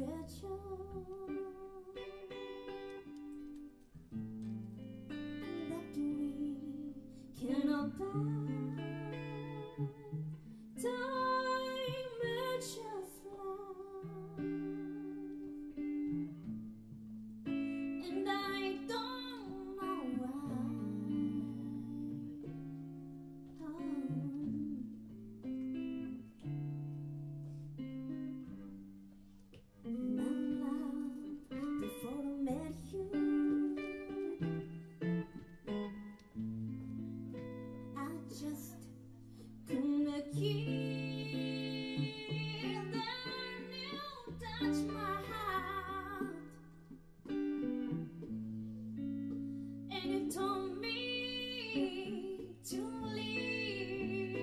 is a told me to leave.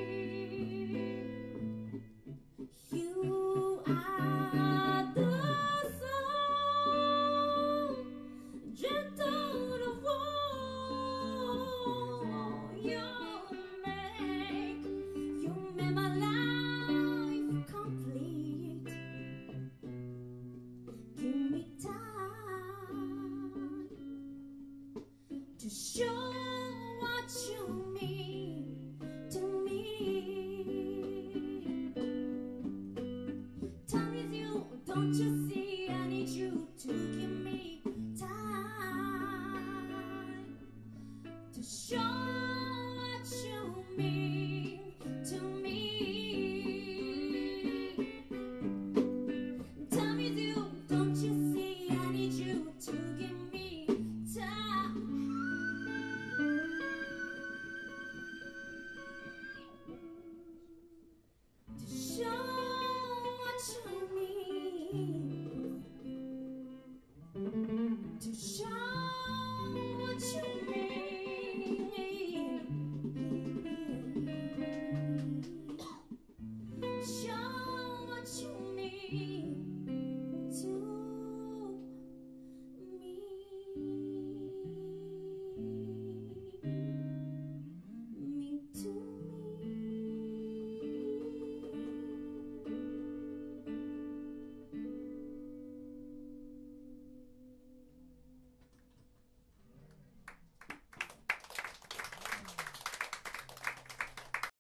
You are the song, gentle of war. You make, you make my life show what you mean to me. Don't you see? I need you to give